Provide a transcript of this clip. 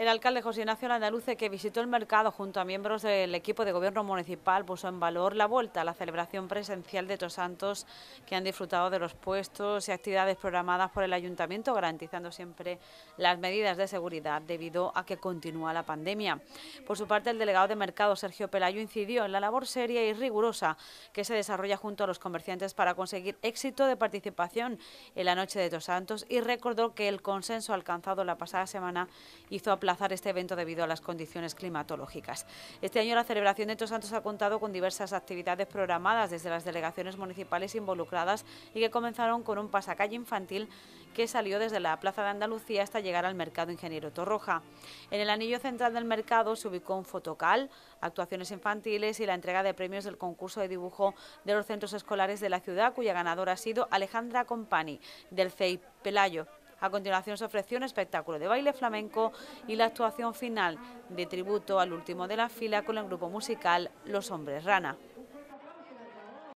El alcalde José Ignacio Landaluce, que visitó el mercado junto a miembros del equipo de gobierno municipal, puso en valor la vuelta a la celebración presencial de Todos Santos, que han disfrutado de los puestos y actividades programadas por el ayuntamiento, garantizando siempre las medidas de seguridad debido a que continúa la pandemia. Por su parte, el delegado de mercado, Sergio Pelayo, incidió en la labor seria y rigurosa que se desarrolla junto a los comerciantes para conseguir éxito de participación en la noche de Todos Santos y recordó que el consenso alcanzado la pasada semana hizo aplaudir este evento debido a las condiciones climatológicas. Este año la celebración de Todos Santos ha contado con diversas actividades programadas desde las delegaciones municipales involucradas y que comenzaron con un pasacalle infantil que salió desde la Plaza de Andalucía hasta llegar al Mercado Ingeniero Torroja. En el anillo central del mercado se ubicó un fotocal, actuaciones infantiles y la entrega de premios del concurso de dibujo de los centros escolares de la ciudad, cuya ganadora ha sido Alejandra Compani, del CEI Pelayo. A continuación se ofreció un espectáculo de baile flamenco y la actuación final de tributo al último de la fila con el grupo musical Los Hombres Rana.